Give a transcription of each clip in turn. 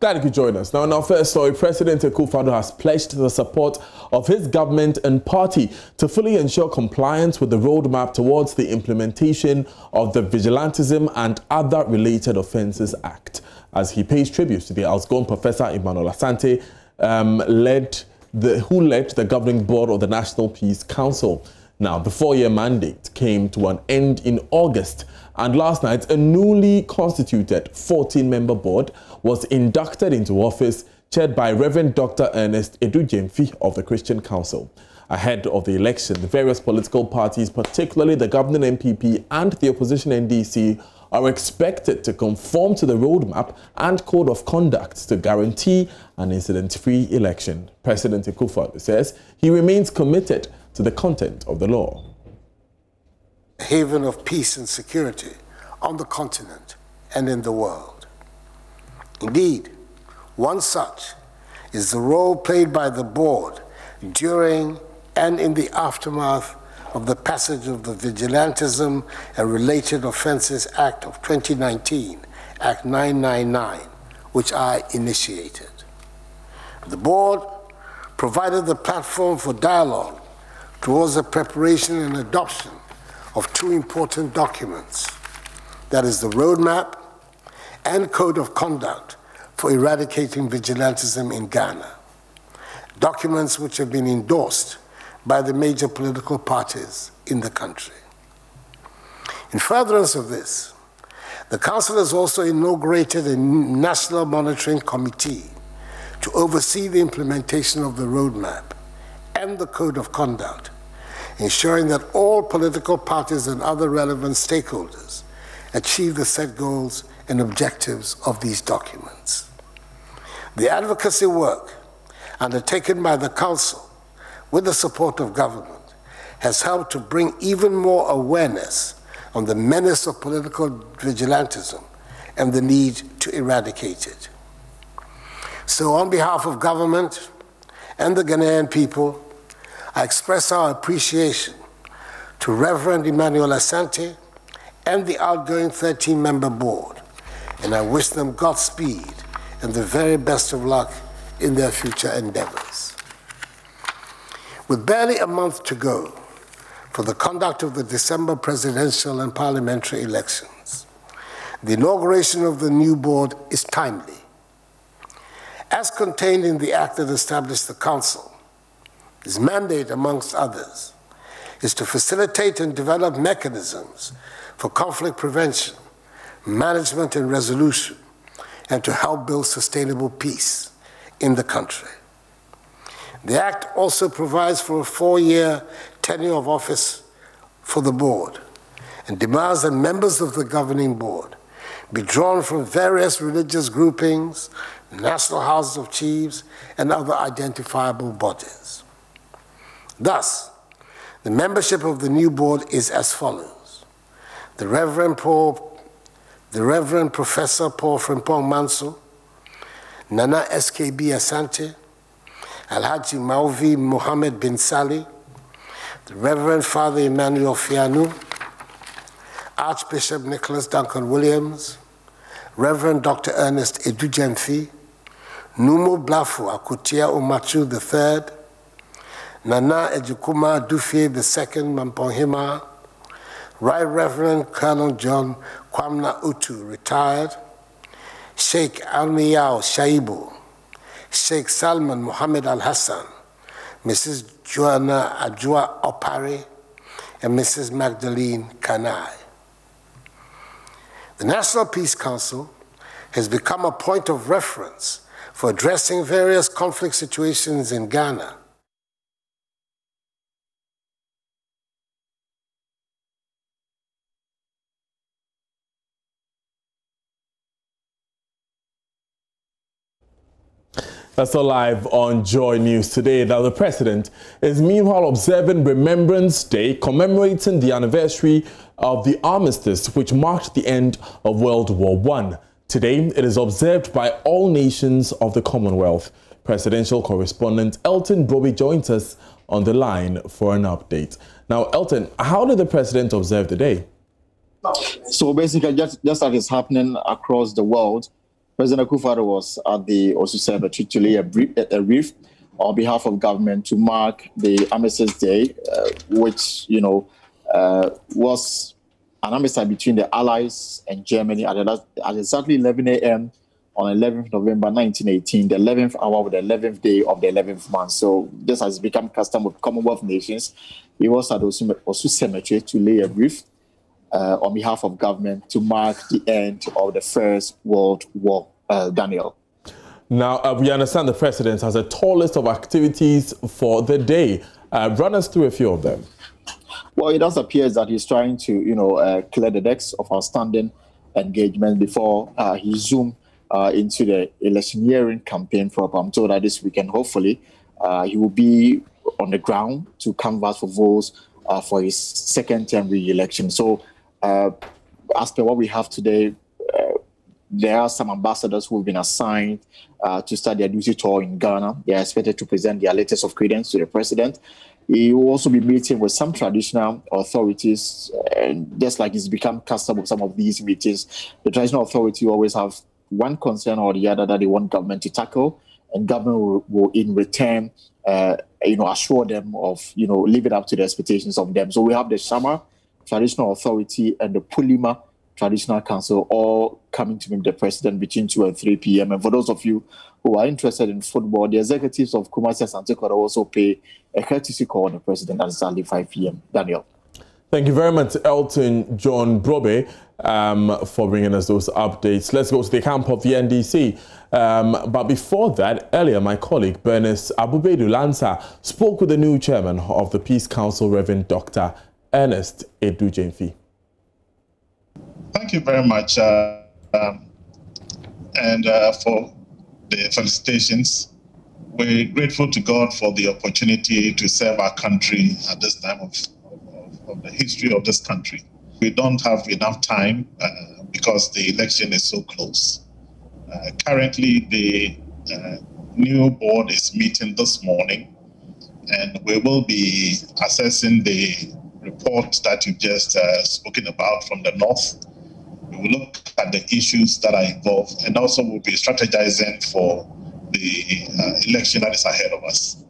Glad you could join us. Now, in our first story, President Akufo-Addo has pledged the support of his government and party to fully ensure compliance with the roadmap towards the implementation of the Vigilantism and Other Related Offences Act. As he pays tribute to the outgoing Professor Emmanuel Asante, um, led the, who led the governing board of the National Peace Council. Now, the four-year mandate came to an end in August, and last night, a newly constituted 14-member board was inducted into office, chaired by Reverend Dr. Ernest Edu of the Christian Council. Ahead of the election, the various political parties, particularly the governing NPP and the opposition NDC, are expected to conform to the roadmap and code of conduct to guarantee an incident-free election. President Akufo says he remains committed to the content of the law. Haven of peace and security on the continent and in the world. Indeed, one such is the role played by the board during and in the aftermath of the passage of the Vigilantism and Related Offences Act of 2019, Act 999, which I initiated. The board provided the platform for dialogue towards the preparation and adoption of two important documents that is, the roadmap and code of conduct for eradicating vigilantism in Ghana. Documents which have been endorsed by the major political parties in the country. In furtherance of this, the Council has also inaugurated a National Monitoring Committee to oversee the implementation of the roadmap and the Code of Conduct, ensuring that all political parties and other relevant stakeholders achieve the set goals and objectives of these documents. The advocacy work undertaken by the Council with the support of government, has helped to bring even more awareness on the menace of political vigilantism and the need to eradicate it. So, on behalf of government and the Ghanaian people, I express our appreciation to Reverend Emmanuel Asante and the outgoing 13 member board, and I wish them Godspeed and the very best of luck in their future endeavors. With barely a month to go for the conduct of the December presidential and parliamentary elections, the inauguration of the new board is timely. As contained in the act that established the Council, its mandate, amongst others, is to facilitate and develop mechanisms for conflict prevention, management, and resolution, and to help build sustainable peace in the country. The Act also provides for a four year tenure of office for the board and demands that members of the governing board be drawn from various religious groupings, national houses of chiefs, and other identifiable bodies. Thus, the membership of the new board is as follows. The Reverend Paul, the Reverend Professor Paul Frimpong Manso, Nana SKB Asante, Alhaji Mauvi Muhammad bin Sali, the Reverend Father Emmanuel Fianu, Archbishop Nicholas Duncan Williams, Reverend Dr. Ernest Adu-Gyamfi, Numo Blafu Akutia Umachu III, Nana Ejukuma Dufie II Mamponhima, Right Reverend Colonel John Kwamna Utu, retired, Sheikh Almiyao Shaibu, Sheikh Salman Mohammed Al Hassan, Mrs. Joanna Ajua Opari, and Mrs. Magdalene Kanai. The National Peace Council has become a point of reference for addressing various conflict situations in Ghana That's all live on Joy News today. Now, the president is meanwhile observing Remembrance Day, commemorating the anniversary of the armistice, which marked the end of World War I. Today, it is observed by all nations of the Commonwealth. Presidential correspondent Elton Brobbey joins us on the line for an update. Now, Elton, how did the president observe the day? So basically, just, just as it's happening across the world, President Akufo-Addo was at the Osu Cemetery to lay a, wreath on behalf of government to mark the Armistice Day, uh, which you know uh, was an armistice between the Allies and Germany at, at exactly 11 a.m. on 11th November 1918, the 11th hour of the 11th day of the 11th month. So this has become custom with Commonwealth nations. He was at Osu Cemetery to lay a wreath uh, on behalf of government to mark the end of the First World War. Uh, Daniel. Now, uh, we understand the president has a tall list of activities for the day. Uh, run us through a few of them. Well, it does appear that he's trying to, you know, uh, clear the decks of outstanding engagement before uh, he zoom uh, into the electioneering campaign proper. I'm told that this weekend, hopefully, uh, he will be on the ground to canvass for votes uh, for his second term re-election. So, as per what we have today, there are some ambassadors who have been assigned uh, to start their duty tour in Ghana. They are expected to present their letters of credence to the president. He will also be meeting with some traditional authorities, and just like it's become custom of some of these meetings, the traditional authority always have one concern or the other that they want government to tackle, and government will, will in return, uh, you know, assure them of, you know, it up to the expectations of them. So we have the Shama traditional authority and the Pulima traditional council all coming to meet the president between 2 and 3 p.m. And for those of you who are interested in football, the executives of Kumasi Asante also pay a courtesy call on the president at exactly 5 p.m. Daniel. Thank you very much, Elton John Brobbey, um, for bringing us those updates. Let's go to the camp of the NDC. Um, but before that, earlier, my colleague Bernice Abubedu Lansa spoke with the new chairman of the Peace Council, Reverend Dr. Ernest Edu Thank you very much, uh, um, and uh, for the felicitations. We're grateful to God for the opportunity to serve our country at this time of, of, of the history of this country. We don't have enough time uh, because the election is so close. Uh, currently, the uh, new board is meeting this morning, and we will be assessing the report that you've just uh, spoken about from the north we will look at the issues that are involved and also we'll be strategizing for the uh, election that is ahead of us.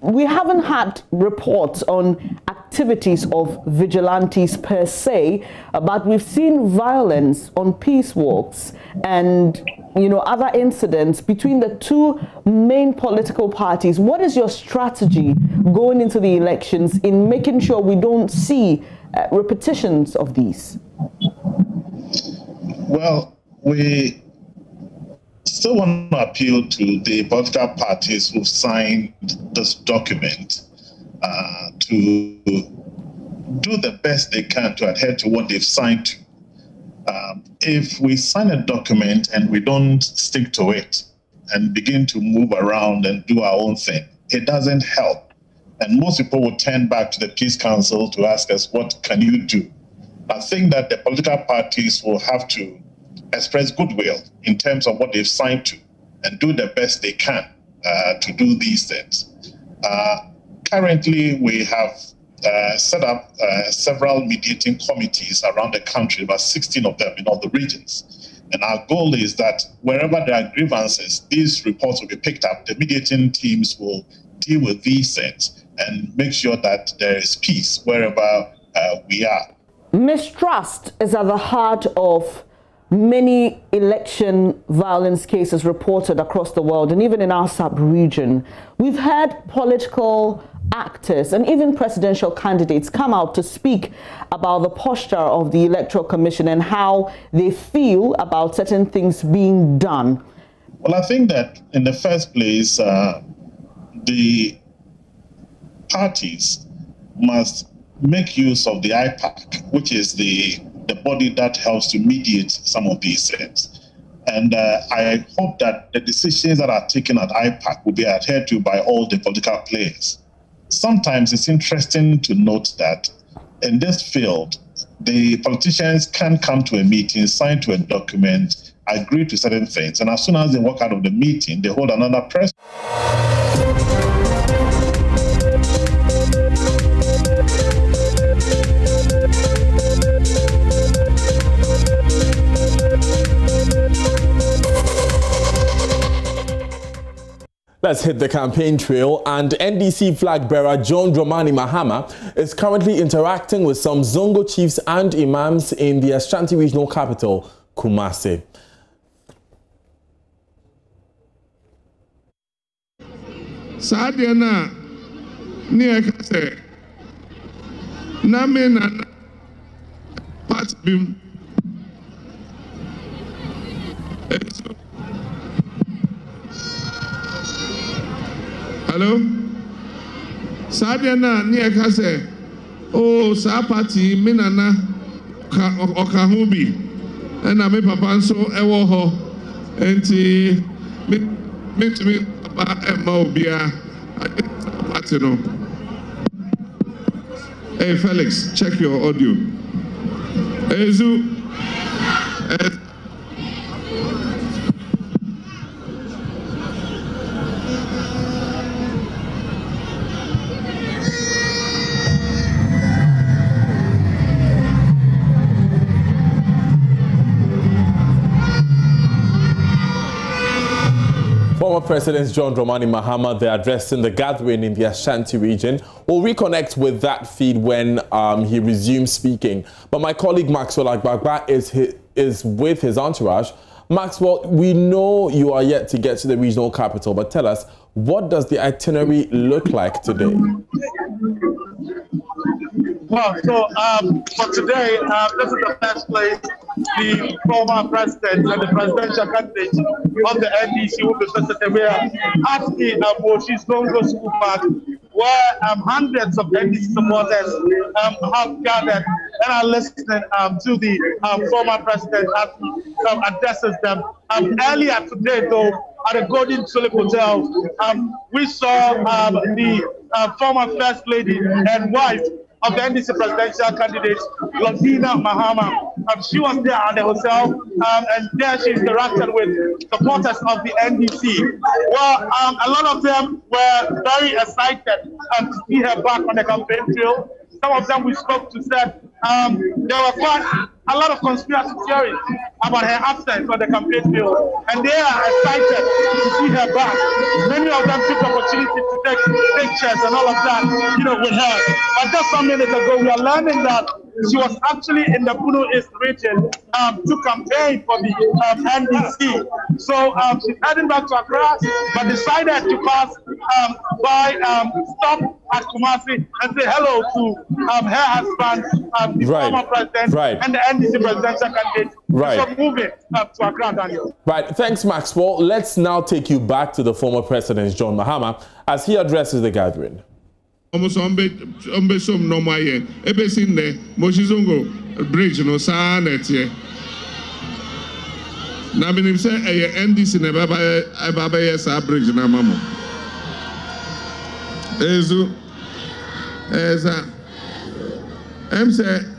We haven't had reports on activities of vigilantes per se, but we've seen violence on peace walks and you know other incidents between the two main political parties. What is your strategy going into the elections in making sure we don't see uh, repetitions of these? Well, we still want to appeal to the political parties who signed this document uh, to do the best they can to adhere to what they've signed to. Um, if we sign a document and we don't stick to it and begin to move around and do our own thing, it doesn't help. And most people will turn back to the Peace Council to ask us, what can you do? I think that the political parties will have to express goodwill in terms of what they've signed to and do the best they can uh, to do these things. Uh, currently, we have uh, set up uh, several mediating committees around the country, about 16 of them in all the regions. And our goal is that wherever there are grievances, these reports will be picked up. The mediating teams will deal with these things and make sure that there is peace wherever uh, we are. Mistrust is at the heart of many election violence cases reported across the world and even in our sub-region. We've had political actors and even presidential candidates come out to speak about the posture of the Electoral Commission and how they feel about certain things being done. Well, I think that in the first place, uh, the parties must make use of the IPAC, which is the, the body that helps to mediate some of these things. And uh, I hope that the decisions that are taken at IPAC will be adhered to by all the political players. Sometimes it's interesting to note that in this field, the politicians can come to a meeting, sign to a document, agree to certain things, and as soon as they walk out of the meeting, they hold another press. Has hit the campaign trail, and NDC flag bearer John Dramani Mahama is currently interacting with some Zongo chiefs and imams in the Ashanti regional capital, Kumasi. saa deɛ no a hello? Saa deɛ no a ne yɛka sɛ o saa party me nana ka ɔka ho bi ɛna me papa nso ɛwɔ hɔ. Nti me metumi papa ɛma obiara party no. Hey felix check your audio. Ezu ɛ. President John Dramani Mahama, they're addressing the gathering in the Ashanti region. We'll reconnect with that feed when um, he resumes speaking. But my colleague Maxwell Agbagba is, hi- is with his entourage. Maxwell, we know you are yet to get to the regional capital, but tell us, what does the itinerary look like today? Well, so um, for today, uh, this is the first place the former president and the presidential candidate of the NDC will be visiting. We are at the Moshi Zongo School Park, where um, hundreds of NDC supporters um, have gathered and are listening um, to the um, former president as he um, addresses them. Um, earlier today, though, at the Golden Tulip Hotel, um, we saw um, the uh, former first lady and wife of the NDC presidential candidate, Lordina Mahama. Um, she was there at the hotel, um, and there she interacted with supporters of the NDC. Well, um, a lot of them were very excited um, to see her back on the campaign trail. Some of them we spoke to said um, there were quite a lot of conspiracy theories about her absence on the campaign field, and they are excited to see her back. Many of them took the opportunity to take pictures and all of that, you know, with her. But just some minutes ago, we are learning that she was actually in the Bono East region um, to campaign for the um, NDC. So um, she's heading back to Accra, but decided to pass um, by, um, stop at Kumasi and say hello to um, her husband, um, the Right. former president, Right. and the NDC presidential candidate. Right. So moving to Accra, Daniel. Right, thanks, Maxwell. Let's now take you back to the former president, John Mahama, as he addresses the gathering. ọmọ sọ ọmọ sọ m nọmọ ayẹ ebe si nnẹ moshi zongo bridge no saa na ẹteẹ na minim sẹ ẹyẹ ndc na ẹbẹ ẹbẹ abẹyẹ saa bridge na ama ezu ẹza ẹm sẹ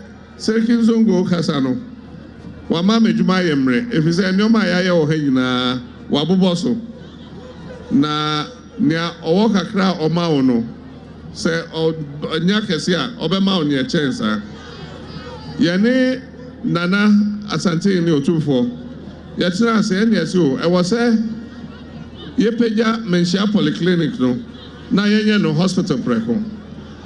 sẹkin zongo kasa no wàmà mi dwuma ayẹ mmerẹ efisẹ nneọma a yɛayɛ wɔ ha nyinaa wabobɔ so na nea ɔwɔ kakra a ɔma wo no sɛ ɔnya kɛse a ɔbɛma wo neɛ saa yɛne nana asantene ne otumfoɔ yɛtena ase ɛne ɛse o. Ɛwɔ sɛ yɛpagya menhyia polyclinic no. Na yɛnyɛ no hospital prɛko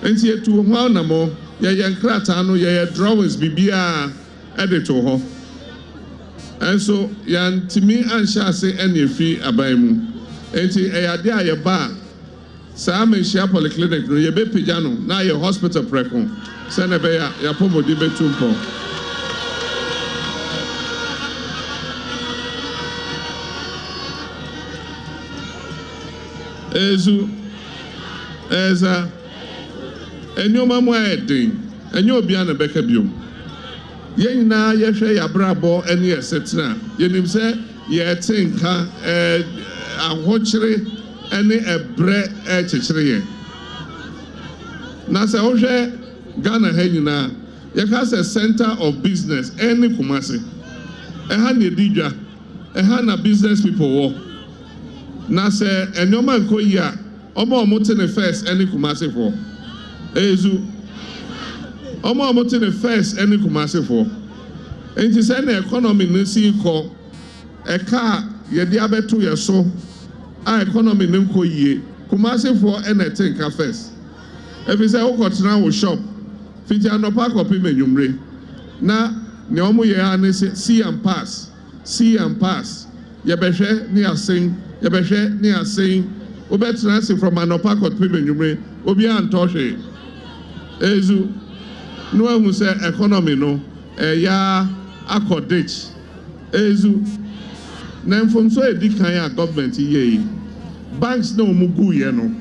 nti yɛtu ho anammɔ yɛyɛ nkrataa no yɛyɛ drawings biribiaa ɛde to hɔ. Ɛnso yɛntumi anhyɛ ase ɛne ɛfiri aban mu. Nti ɛyɛ adeɛ a yɛba a saa menhyia polyclinic no yɛbɛpagya no na yɛ hospital prɛko. Sɛne ɛbɛyɛ a yɛapɔmɔde bɛtu mpɔ. Ezu ɛza nneɛma mu ayɛ den ɛnyɛ obiara na bɛka biom. Yɛn nyinaa yɛhwɛ yɛabrabɔ ne yɛsetena yɛnim sɛ yɛte nka ɛɛ ahokyere ne ɛbrɛ ɛrekyekyere yɛn na sɛ wohwɛ ghana ha nyinaa yɛka sɛ center of business ɛne kumase. Ɛha na yɛdi dwa ɛha na business people wɔ na sɛ nneɛma nkɔ yi a ɔmo a ɔmo te ne first ɛne kumase foɔ ezu. A ɔmo te ne first ɛne kumase foɔ nti sɛ na economy no si kɔ ɛka a yɛde abɛto yɛ so a economy ne nkɔ yie kumasefoɔ ɛna ɛte nka first. Efi sɛ wokɔtena wo shop fiti anɔpa akɔpem anwummere na nea wɔn yɛ ha ne sɛ see and pass see and pass. Yɛbɛhwɛ ne asen yɛbɛhwɛ ne asen wobɛtena ase from anɔpa akɔpem anwummere obiara ntɔ hwee. Ezu na wahu sɛ economy no ɛya akɔ ditch ezu na mfomso edi kan a gọọmenti yɛ yi banks na wɔn gu yɛ no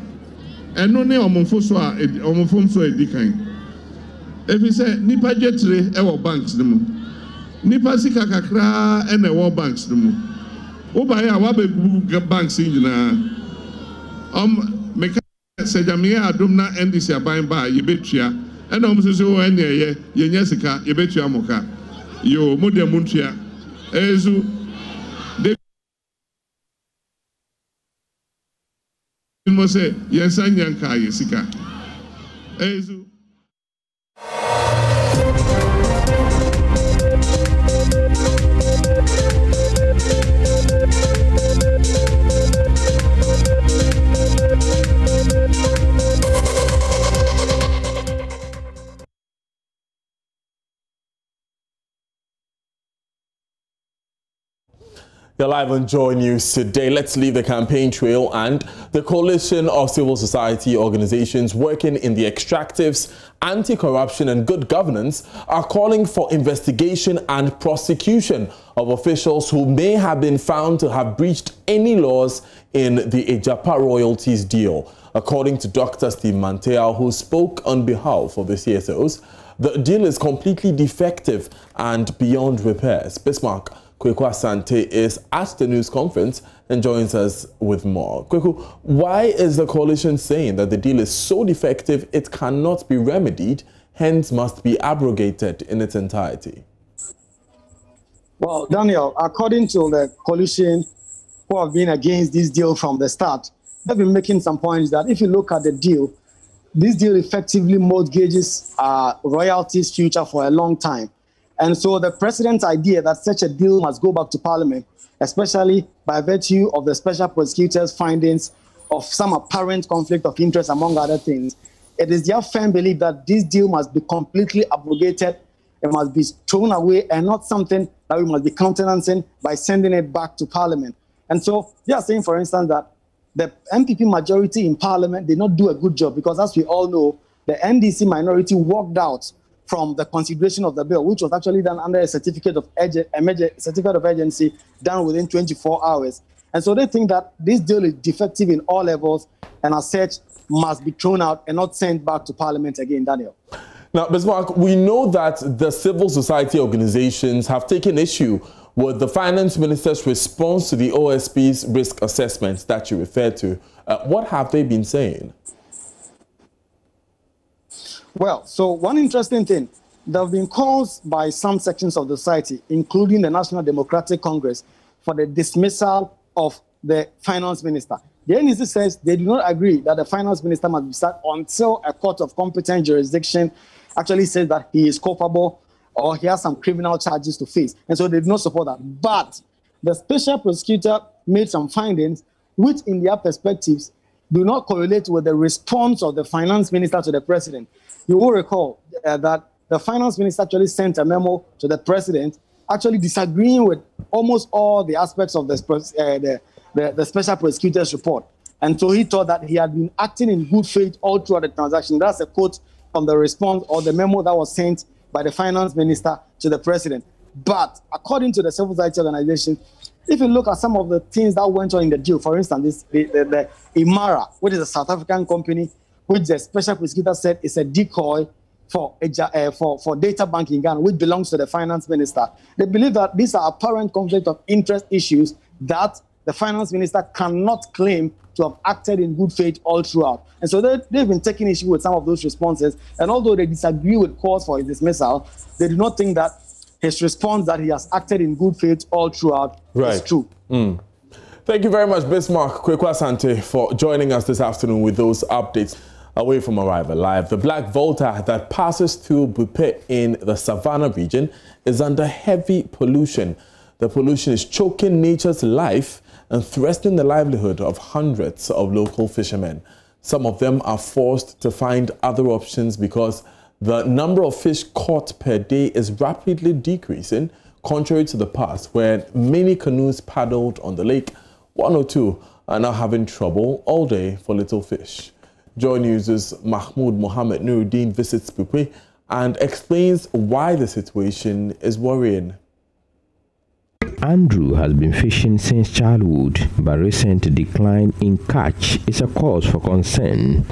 ɛno ne a wɔn mfomso edi kan. Nipa dwetire ɛwɔ banks no mu. Nipa sika kakraa ɛna ɛwɔ banks no mu. Wobaeɛ a wabɛgu banks nyinaa ɔm meka sɛgyameɛ adom na ndc aban ba a yɛbɛtua. Ɛna wɔn nso so wɔ ɛna ɛyɛ yɛnyɛ sika yɛbɛtua mo ka. Yoo mo deɛ mo ntua. Ezu. mo sɛ yɛnsa nya nkaa yɛ sika. Ɛyɛ You're live on Joy News today. Let's leave the campaign trail and the coalition of civil society organizations working in the extractives, anti-corruption and good governance are calling for investigation and prosecution of officials who may have been found to have breached any laws in the Agyapa royalties deal. According to Dr. Steve Manteaw, who spoke on behalf of the CSOs, the deal is completely defective and beyond repairs. Bismarck Kweku Asante is at the news conference and joins us with more. Kweku, why is the coalition saying that the deal is so defective it cannot be remedied, hence must be abrogated in its entirety? Well, Daniel, according to the coalition who have been against this deal from the start, they've been making some points that if you look at the deal, this deal effectively mortgages uh, royalties future for a long time. And so the president's idea that such a deal must go back to parliament, especially by virtue of the special prosecutor's findings of some apparent conflict of interest, among other things, it is their firm belief that this deal must be completely abrogated, it must be thrown away, and not something that we must be countenancing by sending it back to parliament. And so they are saying, for instance, that the NPP majority in parliament did not do a good job because, as we all know, the NDC minority walked out from the consideration of the bill, which was actually done under a certificate of urgency, certificate of urgency done within 24 hours. And so they think that this deal is defective in all levels and as such must be thrown out and not sent back to Parliament again, Daniel. Now, Bismarck, we know that the civil society organizations have taken issue with the finance minister's response to the OSP's risk assessment that you referred to. Uh, what have they been saying? Well, so one interesting thing, there have been calls by some sections of the society, including the National Democratic Congress, for the dismissal of the finance minister. The NEC says they do not agree that the finance minister must be sacked until a court of competent jurisdiction actually says that he is culpable or he has some criminal charges to face. And so they do not support that. But the special prosecutor made some findings which, in their perspectives, do not correlate with the response of the finance minister to the president. You will recall uh, that the finance minister actually sent a memo to the president, actually disagreeing with almost all the aspects of the, uh, the, the, the special prosecutor's report. And so he thought that he had been acting in good faith all throughout the transaction. That's a quote from the response or the memo that was sent by the finance minister to the president. But according to the civil society organization, if you look at some of the things that went on in the deal, for instance, this, the, the, the Imara, which is a South African company, which the special prosecutor said is a decoy for, uh, for, for data banking Ghana, which belongs to the finance minister. They believe that these are apparent conflict of interest issues that the finance minister cannot claim to have acted in good faith all throughout. And so they, they've been taking issue with some of those responses. And although they disagree with calls for his dismissal, they do not think that his response that he has acted in good faith all throughout right. is true. Mm. Thank you very much, Bismarck Kweku Asante, for joining us this afternoon with those updates away from Arrival Live. The Black Volta that passes through Buipe in the Savannah region is under heavy pollution. The pollution is choking nature's life and threatening the livelihood of hundreds of local fishermen. Some of them are forced to find other options because the number of fish caught per day is rapidly decreasing, contrary to the past, where many canoes paddled on the lake. One or two are now having trouble all day for little fish. Joy News' Mahmoud Mohammed Nuruddin visits Buipe and explains why the situation is worrying. Andrew has been fishing since childhood, but recent decline in catch is a cause for concern.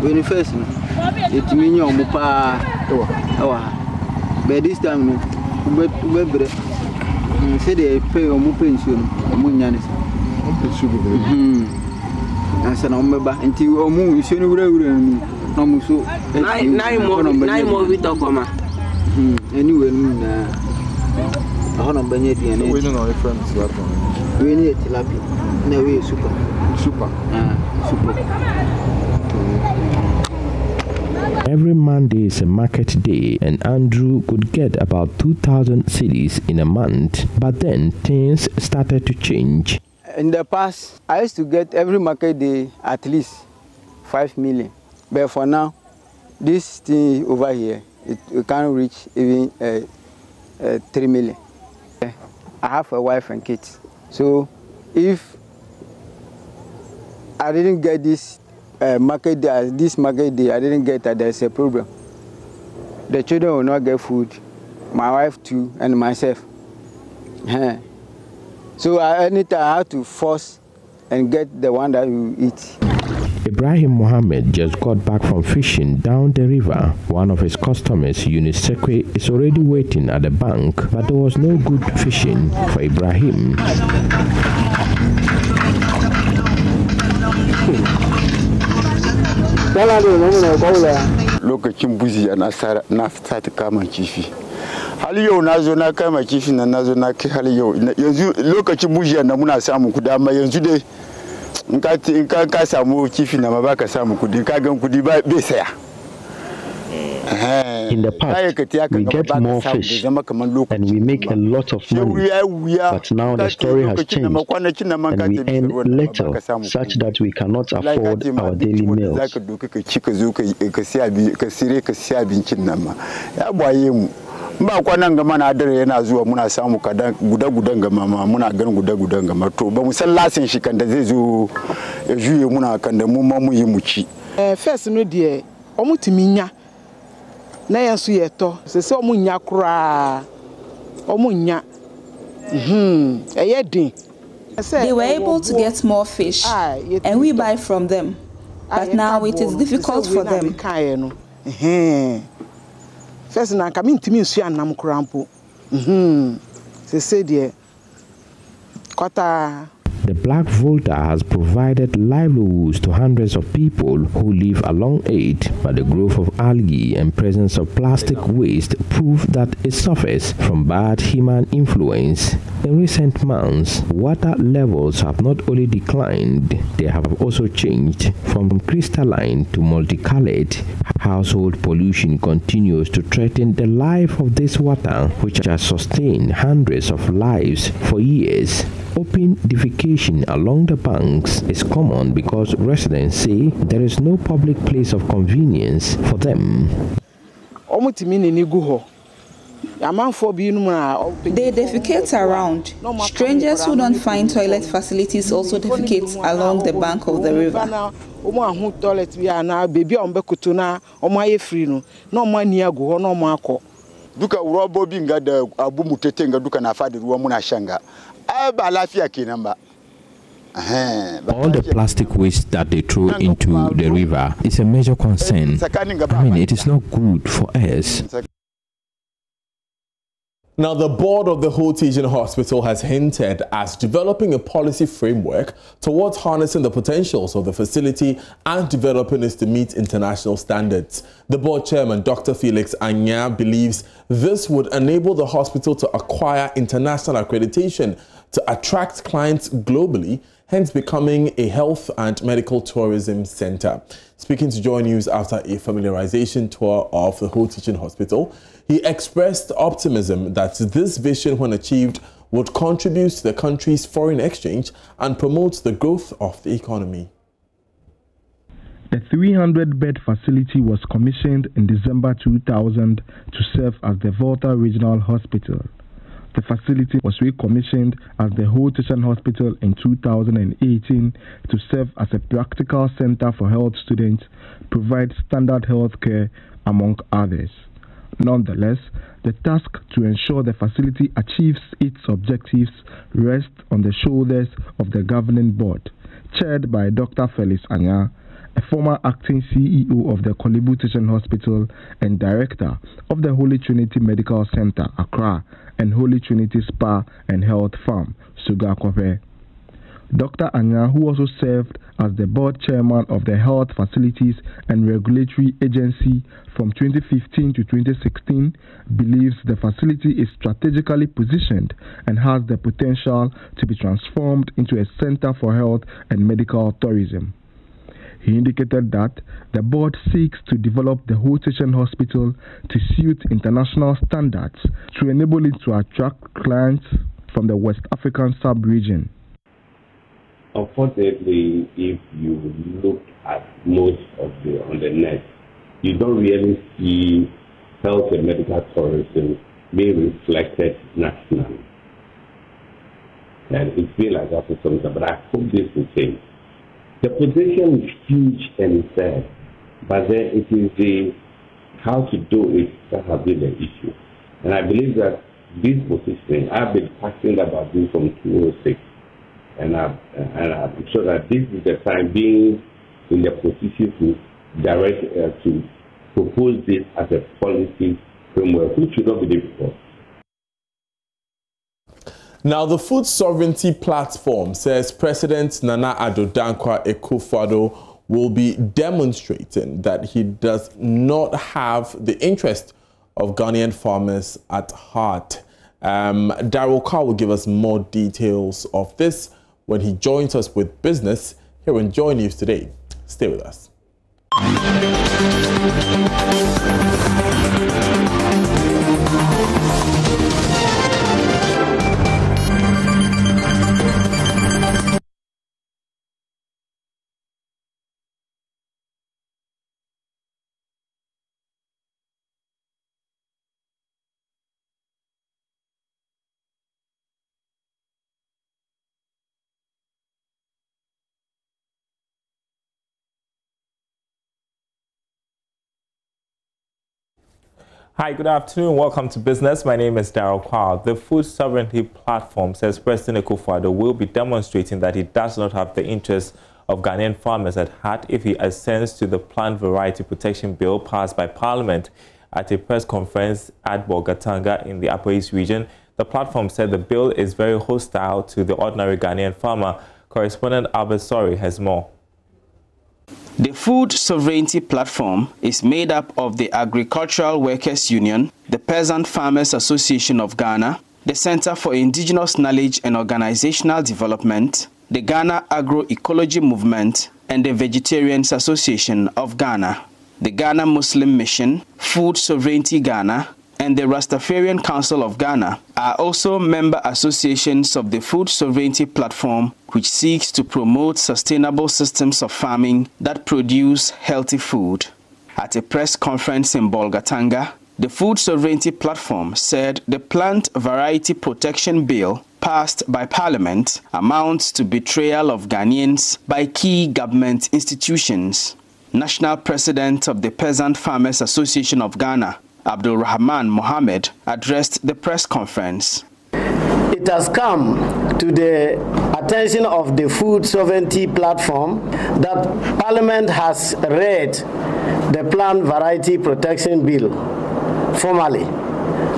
Boniface no? Yɛtumi nya ɔmo paa ɛwɔ ha but this time no wobɛbrɛ sɛdeɛ ɛpɛ ɔmo pɛ nsuo no ɔmo nya ne sa. Ansa na ɔmo bɛba nti ɔmo nsuo no wurawura no mu na ɔmo so anyway no nyinaa ɛhɔ na ɔmbɛnya aduane wei ne yɛ tilapia na wei yɛ super. Super. Super Every Monday is a market day, and Andrew could get about 2,000 cedis in a month. But then things started to change. In the past, I used to get every market day at least 5 million. But for now, this thing over here, it, it can't reach even uh, uh, 3 million. I have a wife and kids. So if I didn't get this uh, market day, this market day, I didn't get that, there's a problem. The children will not get food, my wife too, and myself. so I, anytime I have to force and get the one that you eat. Ibrahim Mohammed just got back from fishing down the river. One of his customers, Eunice Sekwe, is already waiting at the bank, but there was no good fishing for Ibrahim. Lokacin buzi na na sati kama kifi. Hali yau na zo na kama kifi nan na zo na kai hali yau. Yanzu lokacin buji na muna samun kuɗi amma yanzu dai in ka in ka ka samu kifi na ma baka samu kuɗi ka gan kuɗi ba bai saya. In the past, we get more fish and we make a lot of money. But now the story has changed and we earn little such that we cannot afford our daily meals. ba kwanan gama na dare yana zuwa muna samu kadan guda-gudan gama ma muna gan guda-gudan gama to ba mu san lasin shi kan da zai zo ya juye muna kan da mu ma mu yi mu ci. first no deɛ ɔmo tumi nya na yɛn nso yɛ tɔ sɛ sɛ ɔmo nya koraa ɔmo nya ɛyɛ den. They were able to get more fish and we buy from them. But now it is difficult for them. First na nka mintimi nsu anam koraa mpo. Sese deɛ kɔtaa. The Black Volta has provided livelihoods to hundreds of people who live along it, but the growth of algae and presence of plastic waste prove that it suffers from bad human influence. In recent months, water levels have not only declined, they have also changed from crystalline to multicolored. Household pollution continues to threaten the life of this water, which has sustained hundreds of lives for years. Open defecation along the banks is common because residents say there is no public place of convenience for them. They defecate around. Strangers who don't find toilet facilities also defecate along the bank of the river. ɔmo ahu toilet bi anaa beebi a ɔmo bɛkoto na ɔmo ayɛ firi no na ɔmo ani agu hɔ na ɔmo akɔ. duka robobi nga da abu mu tete nga duka na fadi ruwa muna shanga ai ba lafiya kenan ba All the plastic waste that they throw into the river is a major concern. I mean, it is not good for us. Now, the board of the Ho Teaching Hospital has hinted at developing a policy framework towards harnessing the potentials of the facility and developing it to meet international standards. The board chairman, Dr. Felix Anyah, believes this would enable the hospital to acquire international accreditation to attract clients globally hence becoming a health and medical tourism center. Speaking to Joy News after a familiarization tour of the Ho Teaching Hospital, he expressed optimism that this vision, when achieved, would contribute to the country's foreign exchange and promote the growth of the economy. The 300 bed facility was commissioned in December 2000 to serve as the Volta Regional Hospital. The facility was recommissioned as the Ho Hospital in 2018 to serve as a practical center for health students, provide standard health care, among others. Nonetheless, the task to ensure the facility achieves its objectives rests on the shoulders of the governing board, chaired by Dr. Felix Anyah, a former acting CEO of the Korle Bu Teaching Hospital and director of the Holy Trinity Medical Center, Accra, and Holy Trinity Spa and Health Farm, Sogakope. Dr. Anyah, who also served as the board chairman of the Health Facilities and Regulatory Agency from 2015 to 2016, believes the facility is strategically positioned and has the potential to be transformed into a center for health and medical tourism. He indicated that the board seeks to develop the Ho Chi Hospital to suit international standards to enable it to attract clients from the West African sub-region. Unfortunately, if you look at most of the on the net, you don't really see health and medical tourism being reflected nationally. And it's been like that for some time, but I hope this will change. The position is huge and fair, but then it is the how to do it that has been the issue. And I believe that this position, I've been talking about this from 2006, and, I, and I'm sure that this is the time being in the position to direct, uh, to propose this as a policy framework, which should not be difficult. Now, the Food Sovereignty Platform says President Nana Addo Dankwa Akufo-Addo will be demonstrating that he does not have the interest of Ghanaian farmers at heart. Um, Daryl Kwao will give us more details of this when he joins us with business here on Joy News Today. Stay with us. Hi, good afternoon. Welcome to Business. My name is Daryl Kwao. The Food Sovereignty Platform says President Akufo-Addo will be demonstrating that he does not have the interests of Ghanaian farmers at heart if he assents to the Plant Variety Protection Bill passed by Parliament at a press conference at Bolgatanga in the Upper East region. The platform said the bill is very hostile to the ordinary Ghanaian farmer. Correspondent Albert Sori has more. The Food Sovereignty Platform is made up of the Agricultural Workers Union, the Peasant Farmers Association of Ghana, the Center for Indigenous Knowledge and Organizational Development, the Ghana Agroecology Movement, and the Vegetarians Association of Ghana. The Ghana Muslim Mission, Food Sovereignty Ghana, and the Rastafarian Council of Ghana are also member associations of the Food Sovereignty Platform, which seeks to promote sustainable systems of farming that produce healthy food. At a press conference in Bolgatanga, the Food Sovereignty Platform said the Plant Variety Protection Bill passed by Parliament amounts to betrayal of Ghanaians by key government institutions. National President of the Peasant Farmers Association of Ghana, Abdul Rahman Mohammed addressed the press conference. It has come to the attention of the Food Sovereignty Platform that Parliament has read the Plant Variety Protection Bill formally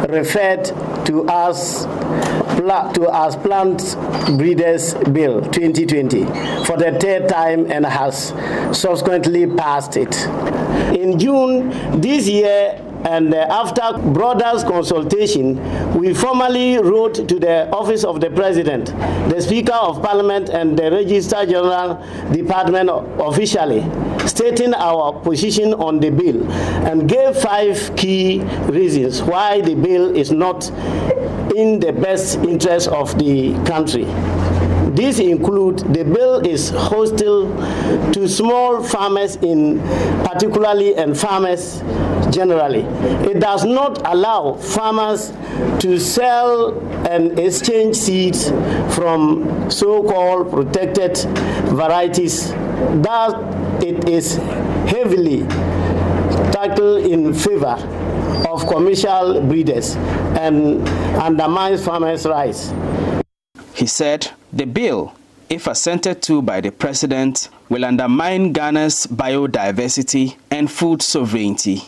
referred to as to as Plant Breeders Bill 2020 for the third time and has subsequently passed it. In June this year, and uh, after brothers consultation, we formally wrote to the office of the president, the speaker of parliament and the registrar general department officially stating our position on the bill and gave five key reasons why the bill is not in the best interest of the country. These include the bill is hostile to small farmers in particularly and farmers generally. It does not allow farmers to sell and exchange seeds from so-called protected varieties. Thus, it is heavily tackled in favor of commercial breeders and undermines farmers' rights. He said the bill, if assented to by the president, will undermine Ghana's biodiversity and food sovereignty.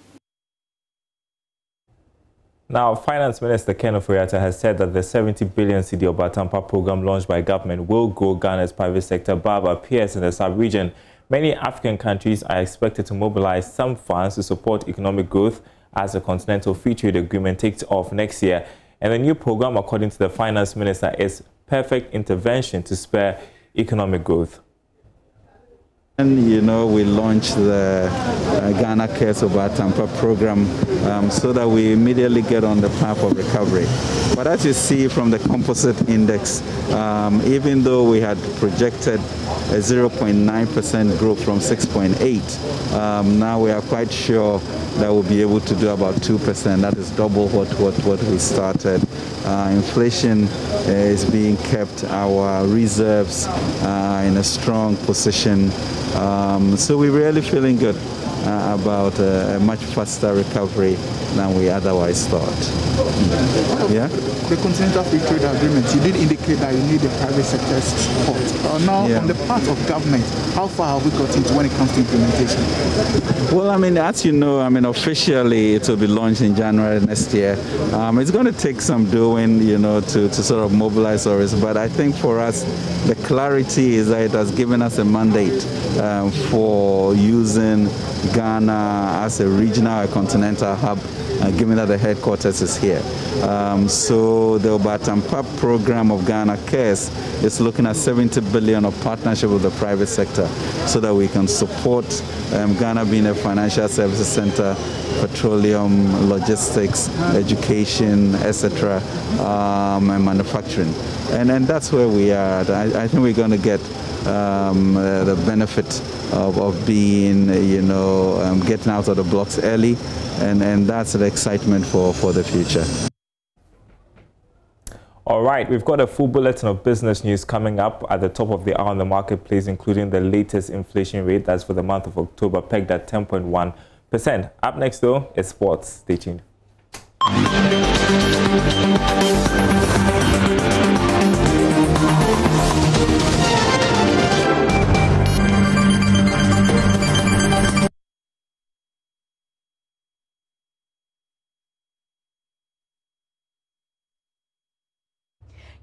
Now, Finance Minister Ken Ofori-Atta has said that the 70 billion cedi Obaatanpa program launched by government will grow Ghana's private sector above peers in the sub-region. Many African countries are expected to mobilize some funds to support economic growth as the Continental Free Trade Agreement takes off next year. And the new program, according to the Finance Minister, is perfect intervention to spur economic growth. And, you know, we launched the uh, Ghana Cares Obaatanpa program um, so that we immediately get on the path of recovery. But as you see from the composite index, um, even though we had projected a 0.9% growth from 6.8, um, now we are quite sure that we'll be able to do about 2%. That is double what, what, what we started. Uh, inflation is being kept, our reserves uh, in a strong position. Um, so we're really feeling good about a, a, much faster recovery than we otherwise thought. Yeah? The Continental Free Trade Agreement, you did indicate that you need the private sector's support. Uh, now, yeah. on the part of government, how far have we got into when it comes to implementation? Well, I mean, as you know, I mean, officially it will be launched in January next year. Um, it's going to take some doing, you know, to, to sort of mobilize ours. But I think for us, the clarity is that it has given us a mandate um, for using Ghana as a regional continental hub, uh, given that the headquarters is here. Um, so the Obaatanpa program of Ghana Cares is looking at 70 billion of partnership with the private sector so that we can support um, Ghana being a financial services center, petroleum, logistics, education, etc., um, and manufacturing. And, and that's where we are. I, I think we're going to get um, uh, the benefit of, of being, you know, um, getting out of the blocks early, and, and that's the excitement for, for the future. All right, we've got a full bulletin of business news coming up at the top of the hour on the marketplace, including the latest inflation rate that's for the month of October, pegged at 10.1%. Up next, though, is sports. Stay tuned.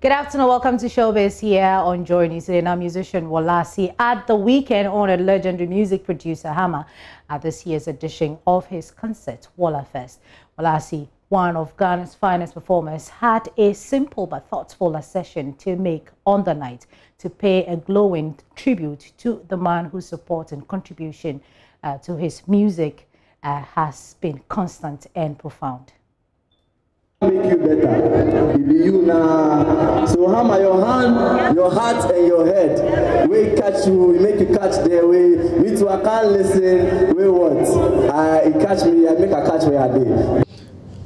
Good afternoon. Welcome to Showbiz here on Joy News. Today, now musician Worlasi at the weekend honored legendary music producer Hammer at this year's edition of his concert, Walla Fest. Worlasi, one of Ghana's finest performers, had a simple but thoughtful session to make on the night to pay a glowing tribute to the man whose support and contribution uh, to his music uh, has been constant and profound make you better. It be you now. So hammer your hand, your heart, and your head. We catch you, we make you catch the way. Me too, I can't listen. We what? I catch me, I make a catch where I did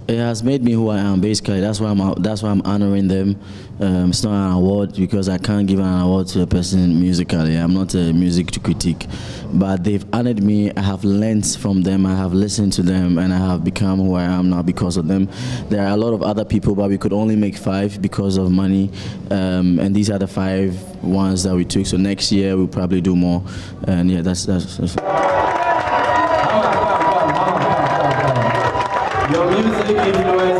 it has made me who I am. Basically, that's why I'm that's why I'm honoring them. Um, it's not an award because I can't give an award to a person musically. I'm not a music to critique, but they've honored me. I have learned from them. I have listened to them, and I have become who I am now because of them. There are a lot of other people, but we could only make five because of money, um, and these are the five ones that we took. So next year we'll probably do more, and yeah, that's that's. that's your music influence